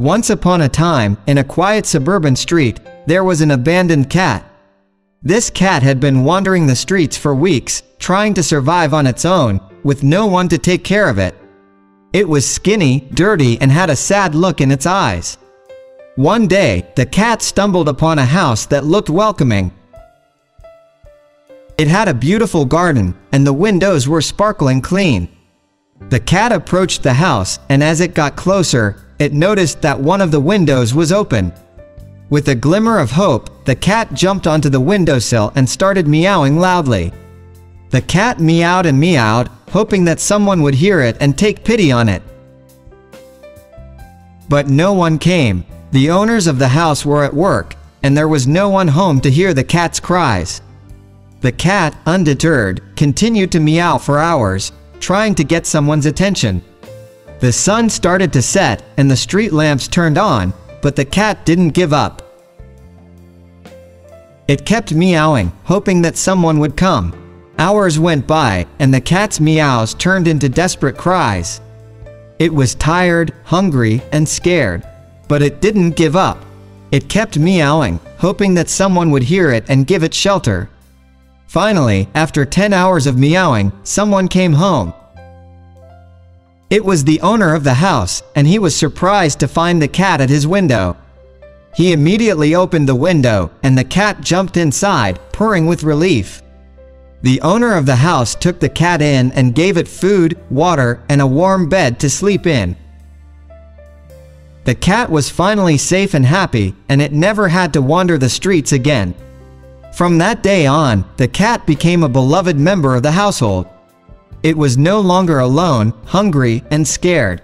Once upon a time, in a quiet suburban street, there was an abandoned cat. This cat had been wandering the streets for weeks, trying to survive on its own, with no one to take care of it. It was skinny, dirty, and had a sad look in its eyes. One day, the cat stumbled upon a house that looked welcoming. It had a beautiful garden, and the windows were sparkling clean. The cat approached the house, and as it got closer, it noticed that one of the windows was open. With a glimmer of hope, the cat jumped onto the windowsill and started meowing loudly. The cat meowed and meowed, hoping that someone would hear it and take pity on it. But no one came. The owners of the house were at work, and there was no one home to hear the cat's cries. The cat, undeterred, continued to meow for hours, trying to get someone's attention. The sun started to set and the street lamps turned on, but the cat didn't give up. It kept meowing, hoping that someone would come. Hours went by, and the cat's meows turned into desperate cries. It was tired, hungry, and scared. But it didn't give up. It kept meowing, hoping that someone would hear it and give it shelter. Finally, after 10 hours of meowing, someone came home. It was the owner of the house, and he was surprised to find the cat at his window. He immediately opened the window, and the cat jumped inside, purring with relief. The owner of the house took the cat in and gave it food, water, and a warm bed to sleep in. The cat was finally safe and happy, and it never had to wander the streets again. From that day on, the cat became a beloved member of the household. It was no longer alone, hungry, and scared.